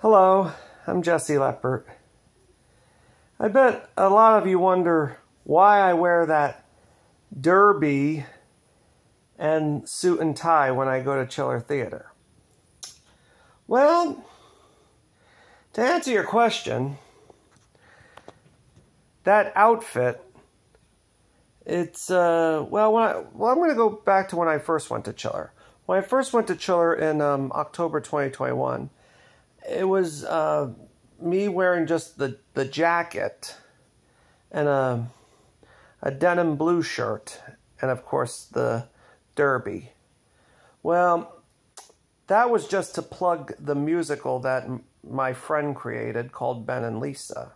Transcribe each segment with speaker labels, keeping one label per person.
Speaker 1: Hello, I'm Jessy Leppert. I bet a lot of you wonder why I wear that derby and suit and tie when I go to Chiller Theater. Well, to answer your question, that outfit, it's, uh, well, when I, well, I'm going to go back to when I first went to Chiller. When I first went to Chiller in um, October 2021, it was uh, me wearing just the, the jacket and a, a denim blue shirt, and of course the derby. Well, that was just to plug the musical that my friend created called Ben and Lisa.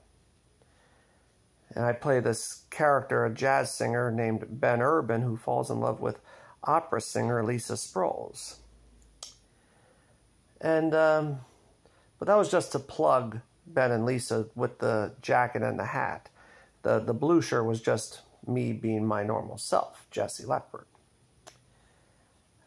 Speaker 1: And I play this character, a jazz singer named Ben Urban, who falls in love with opera singer Lisa Sproles. And um, but that was just to plug Ben and Lisa with the jacket and the hat. The, the blue shirt was just me being my normal self, Jessy Leppert.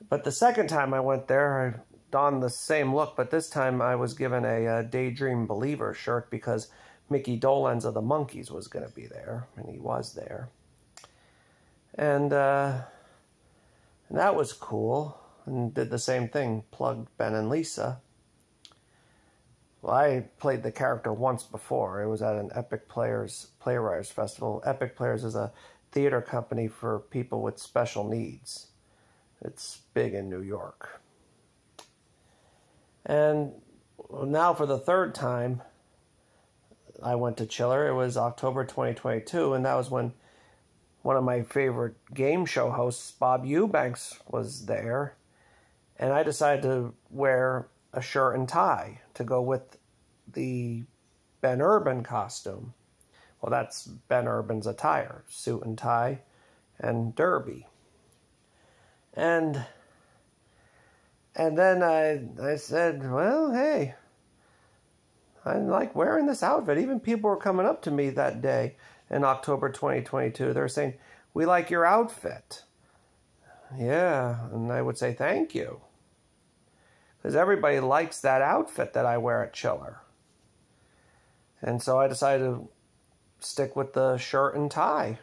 Speaker 1: But the second time I went there, I donned the same look, but this time I was given a, a Daydream Believer shirt because Mickey Dolenz of the Monkees was going to be there, and he was there. And, uh, and that was cool, and did the same thing, plugged Ben and Lisa. Well, I played the character once before. It was at an Epic Players Playwrights Festival. Epic Players is a theater company for people with special needs. It's big in New York. And now for the third time, I went to Chiller. It was October 2022, and that was when one of my favorite game show hosts, Bob Eubanks, was there. And I decided to wear a shirt and tie to go with the Ben Urban costume. Well, that's Ben Urban's attire suit and tie and derby. And and then I I said, well, hey, I like wearing this outfit. Even people were coming up to me that day in October 2022. They're saying, we like your outfit. Yeah, and I would say thank you because everybody likes that outfit that I wear at Chiller. And so I decided to stick with the shirt and tie.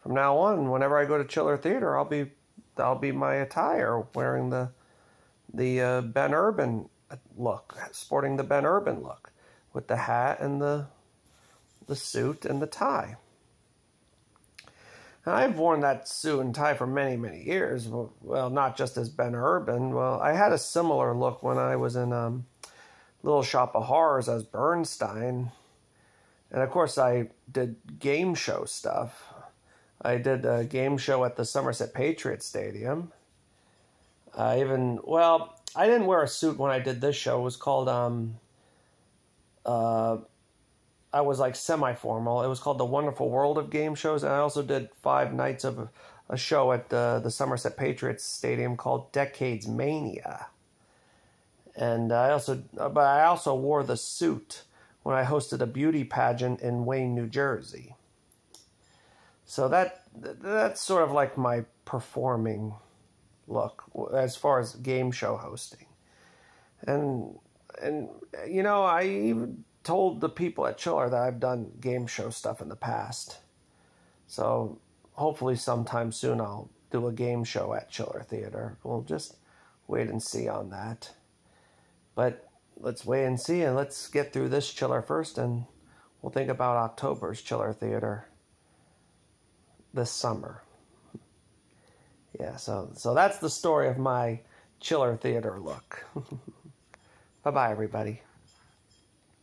Speaker 1: From now on, whenever I go to Chiller Theater, I'll be that'll be my attire, wearing the the uh, Ben Urban look, sporting the Ben Urban look, with the hat and the the suit and the tie. I've worn that suit and tie for many, many years. Well, not just as Ben Urban. Well, I had a similar look when I was in um, Little Shop of Horrors as Bernstein. And of course, I did game show stuff. I did a game show at the Somerset Patriots Stadium. I even, well, I didn't wear a suit when I did this show. It was called, um, uh, I was like semi formal. It was called The Wonderful World of Game Shows. And I also did five nights of a show at the, the Somerset Patriots Stadium called Decades Mania. And I also, but I also wore the suit when I hosted a beauty pageant in Wayne, New Jersey. So that that's sort of like my performing look as far as game show hosting. And and you know, I even told the people at Chiller that I've done game show stuff in the past. So hopefully sometime soon I'll do a game show at Chiller Theater. We'll just wait and see on that. But let's wait and see and let's get through this Chiller first and we'll think about October's Chiller Theater this summer. Yeah, so so that's the story of my Chiller Theater look. bye bye everybody.